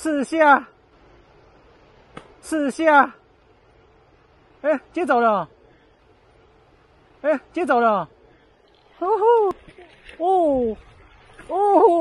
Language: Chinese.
四线啊四线啊接走了。哎接走了。哦哦哦哦。